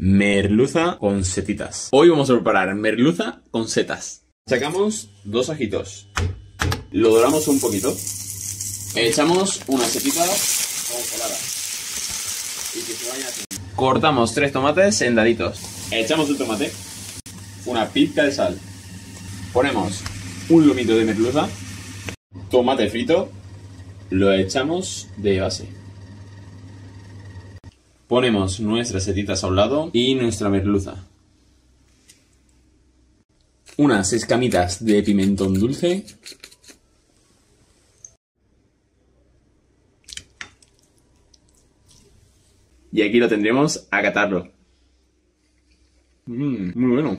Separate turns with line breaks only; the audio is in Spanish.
merluza con setitas. Hoy vamos a preparar merluza con setas. Sacamos dos ajitos. Lo doramos un poquito. Echamos unas setitas. Cortamos tres tomates en daditos. Echamos el tomate. Una pizca de sal. Ponemos un lomito de merluza. Tomate frito. Lo echamos de base. Ponemos nuestras setitas a un lado y nuestra merluza. Unas escamitas de pimentón dulce. Y aquí lo tendremos a catarlo. Mmm, muy bueno.